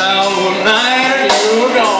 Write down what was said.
one night you. Don't